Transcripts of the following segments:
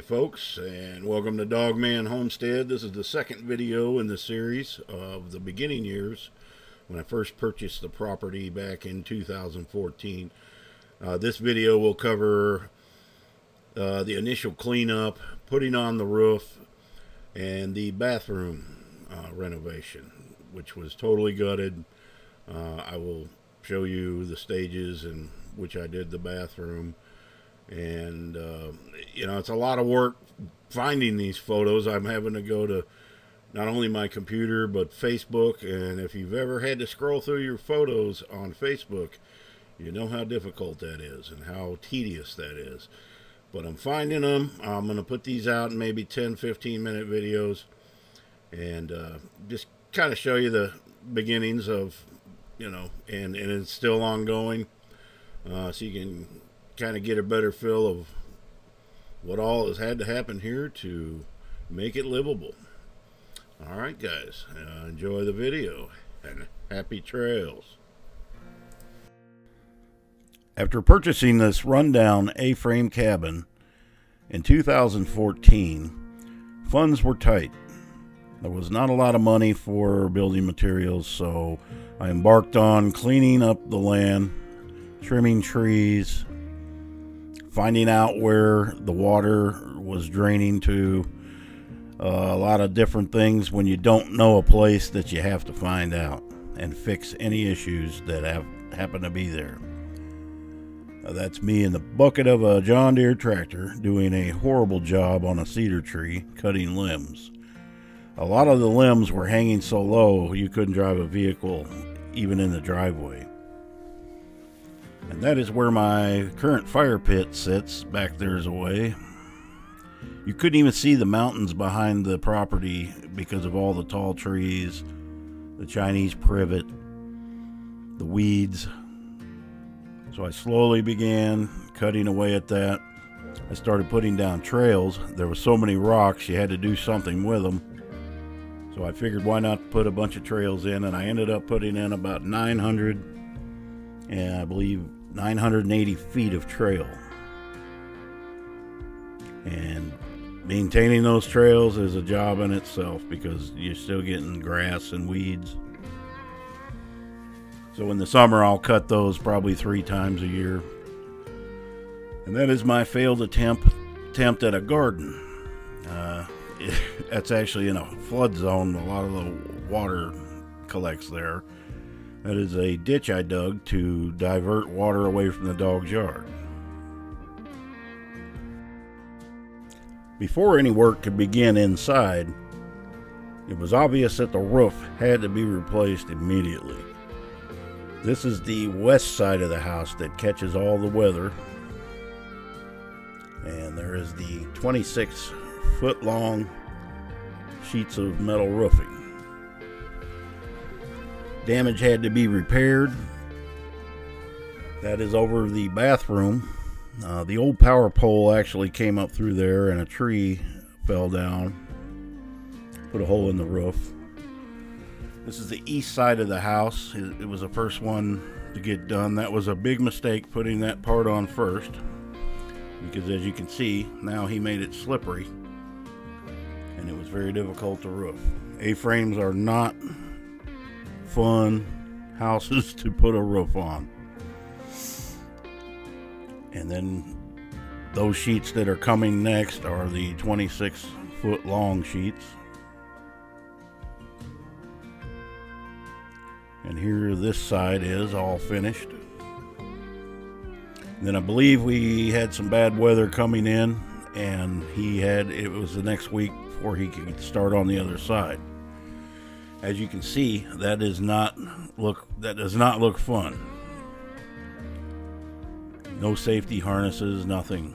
folks, and welcome to Dogman Homestead. This is the second video in the series of the beginning years when I first purchased the property back in 2014. Uh, this video will cover uh, the initial cleanup, putting on the roof, and the bathroom uh, renovation, which was totally gutted. Uh, I will show you the stages in which I did the bathroom and uh, you know it's a lot of work finding these photos. I'm having to go to not only my computer but facebook. And if you've ever had to scroll through your photos on facebook you know how difficult that is and how tedious that is. But i'm finding them i'm going to put these out in maybe 10 15 minute videos and uh, just kind of show you the beginnings of you know and and it's still ongoing. Uh, so you can kind of get a better feel of what all has had to happen here to make it livable. All right, guys, uh, enjoy the video and happy trails. After purchasing this rundown A-frame cabin in 2014, funds were tight. There was not a lot of money for building materials, so I embarked on cleaning up the land, trimming trees, finding out where the water was draining to, uh, a lot of different things when you don't know a place that you have to find out and fix any issues that have happen to be there. Uh, that's me in the bucket of a John Deere tractor doing a horrible job on a cedar tree cutting limbs. A lot of the limbs were hanging so low you couldn't drive a vehicle even in the driveway. And that is where my current fire pit sits, back there's a way. You couldn't even see the mountains behind the property because of all the tall trees, the Chinese privet, the weeds. So I slowly began cutting away at that. I started putting down trails. There were so many rocks, you had to do something with them. So I figured why not put a bunch of trails in, and I ended up putting in about 900 and I believe 980 feet of trail. And maintaining those trails is a job in itself because you're still getting grass and weeds. So in the summer, I'll cut those probably three times a year. And that is my failed attempt attempt at a garden. Uh, that's actually in a flood zone. A lot of the water collects there. That is a ditch I dug to divert water away from the dog's yard. Before any work could begin inside, it was obvious that the roof had to be replaced immediately. This is the west side of the house that catches all the weather. And there is the 26 foot long sheets of metal roofing damage had to be repaired. That is over the bathroom. Uh, the old power pole actually came up through there and a tree fell down, put a hole in the roof. This is the east side of the house. It, it was the first one to get done. That was a big mistake putting that part on first because as you can see, now he made it slippery and it was very difficult to roof. A-frames are not fun houses to put a roof on. And then those sheets that are coming next are the 26 foot long sheets. And here this side is all finished. Then I believe we had some bad weather coming in and he had it was the next week before he could start on the other side as you can see that does not look that does not look fun. No safety harnesses nothing.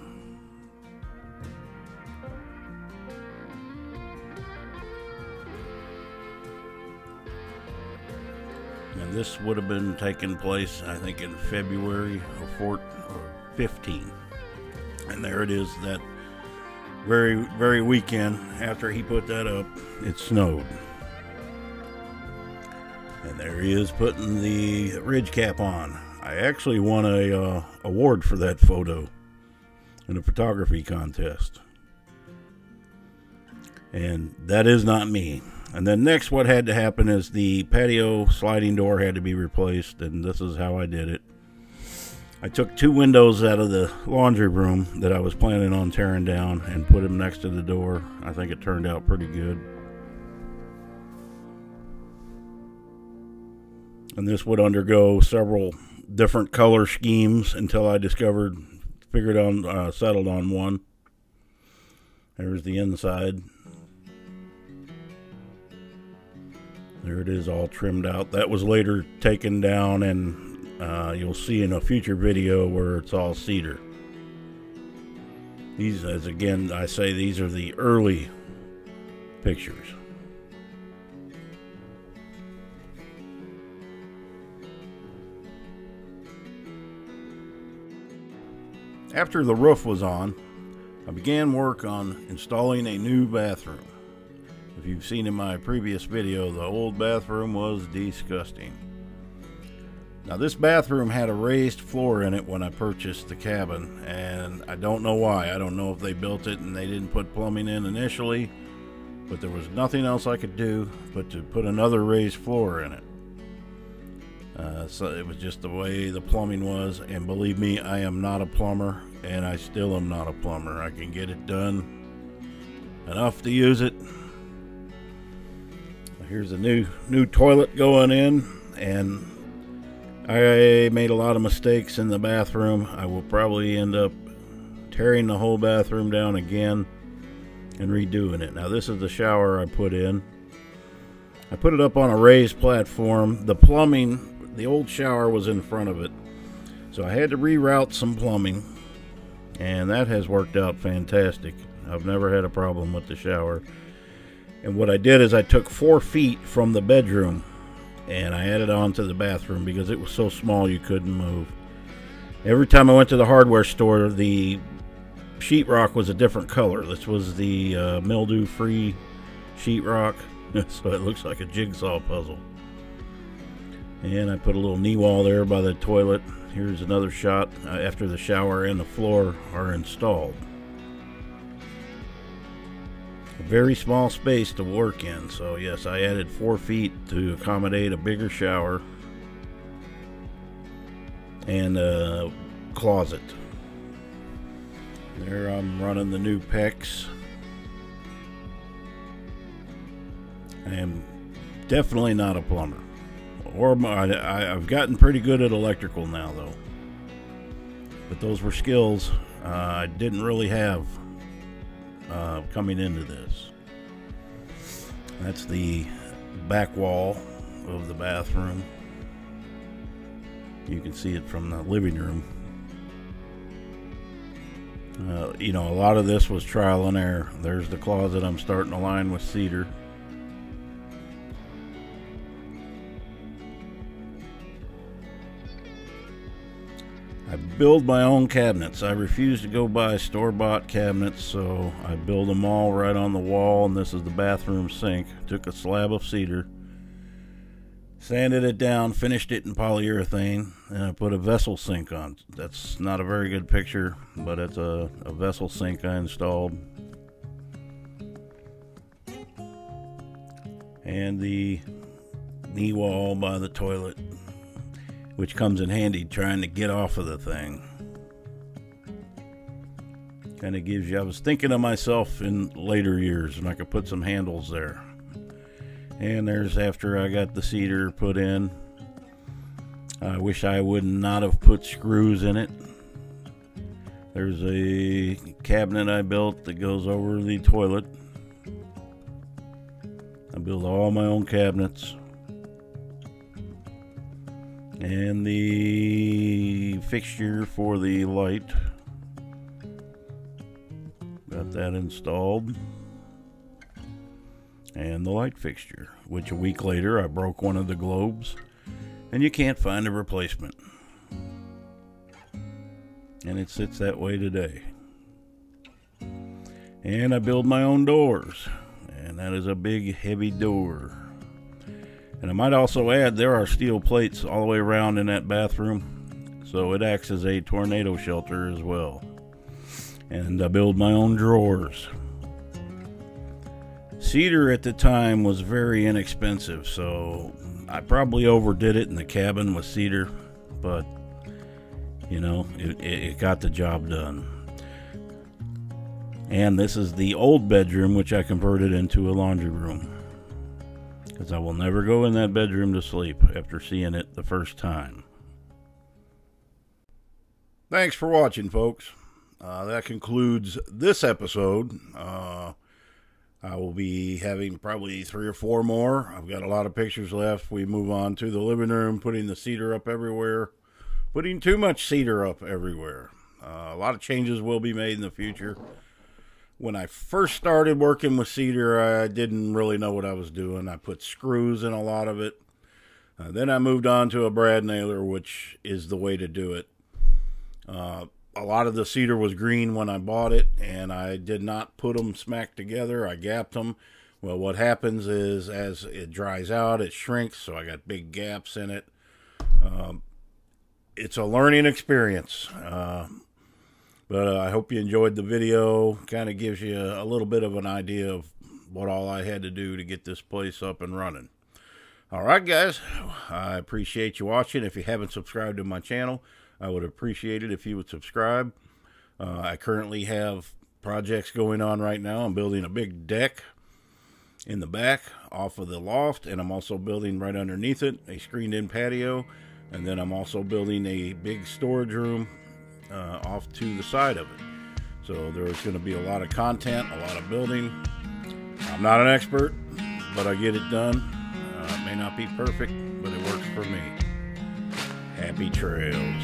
And this would have been taking place I think in February of 4 or 15 and there it is that very very weekend after he put that up it snowed and there he is putting the ridge cap on. I actually won a uh, award for that photo in a photography contest. And that is not me. And then next, what had to happen is the patio sliding door had to be replaced, and this is how I did it. I took two windows out of the laundry room that I was planning on tearing down and put them next to the door. I think it turned out pretty good. And this would undergo several different color schemes until I discovered, figured on, uh, settled on one. There's the inside. There it is, all trimmed out. That was later taken down, and uh, you'll see in a future video where it's all cedar. These, as again, I say, these are the early pictures. After the roof was on, I began work on installing a new bathroom. If you've seen in my previous video, the old bathroom was disgusting. Now this bathroom had a raised floor in it when I purchased the cabin, and I don't know why. I don't know if they built it and they didn't put plumbing in initially, but there was nothing else I could do but to put another raised floor in it. Uh, so it was just the way the plumbing was, and believe me, I am not a plumber, and I still am not a plumber. I can get it done enough to use it, Here's a new new toilet going in, and I made a lot of mistakes in the bathroom. I will probably end up tearing the whole bathroom down again and redoing it. Now this is the shower I put in. I put it up on a raised platform. The plumbing, the old shower was in front of it. So I had to reroute some plumbing and that has worked out fantastic. I've never had a problem with the shower. And what I did is I took four feet from the bedroom and I added on to the bathroom because it was so small you couldn't move. Every time I went to the hardware store, the sheetrock was a different color. This was the uh, mildew free sheetrock, so it looks like a jigsaw puzzle. And I put a little knee wall there by the toilet. Here's another shot uh, after the shower and the floor are installed A very small space to work in. So yes, I added four feet to accommodate a bigger shower and a closet. There I'm running the new PEX. I am definitely not a plumber. Or I, have gotten pretty good at electrical now though. But those were skills uh, I didn't really have uh, coming into this. That's the back wall of the bathroom. You can see it from the living room. Uh, you know, a lot of this was trial and error. There's the closet I'm starting to line with cedar. I build my own cabinets. I refuse to go buy store-bought cabinets, so I build them all right on the wall, and this is the bathroom sink. Took a slab of cedar, sanded it down, finished it in polyurethane, and I put a vessel sink on. That's not a very good picture, but it's a, a vessel sink I installed. And the knee wall by the toilet which comes in handy trying to get off of the thing. Kind of gives you, I was thinking of myself in later years and I could put some handles there. And there's after I got the cedar put in. I wish I would not have put screws in it. There's a cabinet I built that goes over the toilet. I build all my own cabinets and the fixture for the light. Got that installed. And the light fixture which a week later I broke one of the globes. And you can't find a replacement. And it sits that way today. And I build my own doors. And that is a big heavy door and I might also add there are steel plates all the way around in that bathroom, so it acts as a tornado shelter as well. And I build my own drawers. Cedar at the time was very inexpensive, so I probably overdid it in the cabin with cedar, but you know, it, it got the job done. And this is the old bedroom, which I converted into a laundry room. Because I will never go in that bedroom to sleep after seeing it the first time. Thanks for watching, folks. Uh, that concludes this episode. Uh, I will be having probably three or four more. I've got a lot of pictures left. We move on to the living room, putting the cedar up everywhere, putting too much cedar up everywhere. Uh, a lot of changes will be made in the future. When I first started working with cedar, I didn't really know what I was doing. I put screws in a lot of it. Uh, then I moved on to a brad nailer, which is the way to do it. Uh, a lot of the cedar was green when I bought it, and I did not put them smack together. I gapped them. Well, what happens is as it dries out, it shrinks, so I got big gaps in it. Um, it's a learning experience. Uh, but uh, I hope you enjoyed the video. Kind of gives you a, a little bit of an idea of what all I had to do to get this place up and running. All right, guys. I appreciate you watching. If you haven't subscribed to my channel, I would appreciate it if you would subscribe. Uh, I currently have projects going on right now. I'm building a big deck in the back off of the loft, and I'm also building right underneath it a screened in patio. And then I'm also building a big storage room uh, off to the side of it. So there's going to be a lot of content, a lot of building. I'm not an expert, but I get it done. Uh, it may not be perfect, but it works for me. Happy trails.